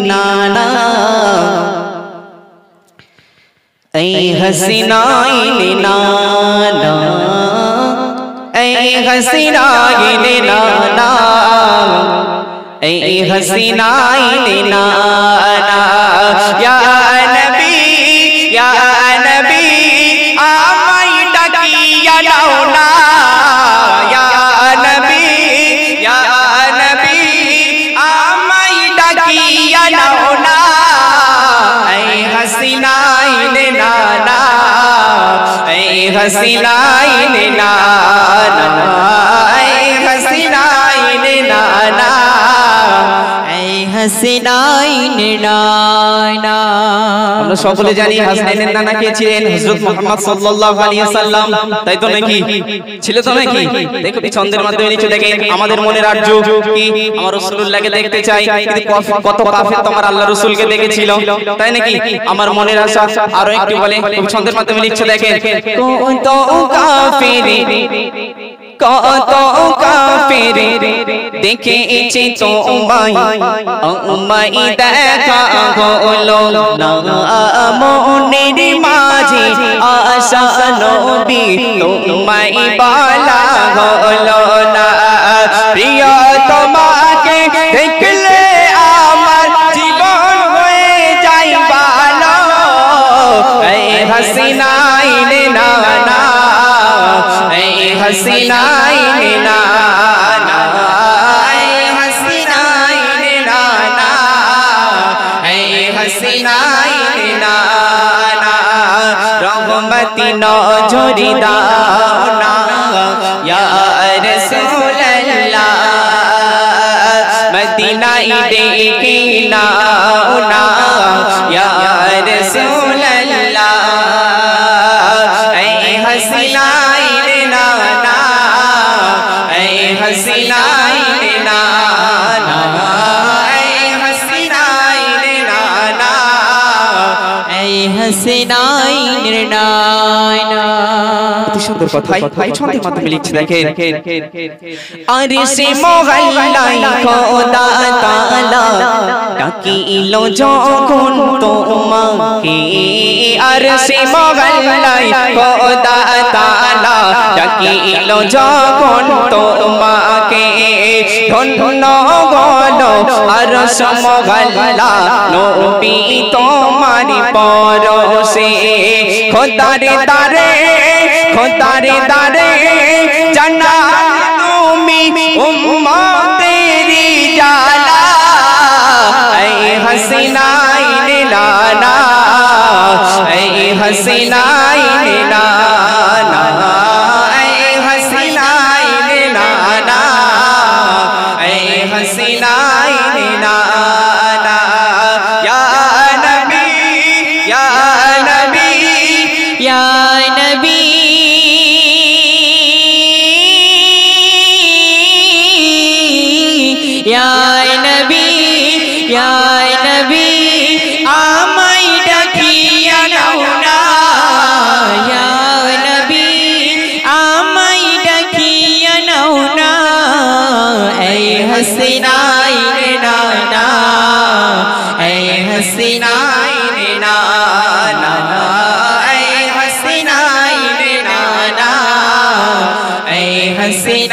नाना। ऐ हसीना इने लाला ऐ हसीना इने लाला ऐ हसीना इने लाला हसीनाई नाना हसीनाई नाना আমরা সকলে জানি হাসনাইনের নানা কে ছিলেন? হযরত মুহাম্মদ সাল্লাল্লাহু আলাইহি ওয়াসাল্লাম। তাই তো নাকি? ছিল তো নাকি? দেখো এই ছন্দের মাধ্যমে নিচে দেখেন আমাদের মনের আর্য কি? আমার রাসূলুল্লাহকে দেখতে চাই কিন্তু কত কাফের তোমার আল্লাহ রাসূলকে দেখেছিল। তাই নাকি? আমার মনের আশা আরও একটু বলে ছন্দের মাধ্যমে নিচে দেখেন। কত কাফের কত কাফের দেখেছি তোমায়। দেখা হলো মনের মাঝে। আশা নবী তোমায় বলা पति तीनो झोरी दाना यार सोल्ला मदीना देखना यार सोल्ला हसीना नाना हसीना সুন্দর ভাই ছন্দের মাধ্যমে লিখছে দেখেন আরে সে মোহাল্লাই খোদা তালা ডাকিলো যখন তোমাকে আর সে মোহাল্লাই খোদা তালা ডাকিলো যখন তোমাকে ধন্য গলো আর সমগল্লা নবী তোমার से हो तारे तारे हो तारे चना तुमी उम्मा तेरी जाला हसीना नाना, ऐ हसीना नाना, ऐ हसीना नाना, ऐ हसीना नाना। ইয়া নবী আমায় ডাকিয়া নাও না ইয়া নবী আমায় ডাকিয়া নাও না এই হাসিনাইন না না এই হাসিনাইন না না এই হাসিনাইন না না এই হাসিনাইন না না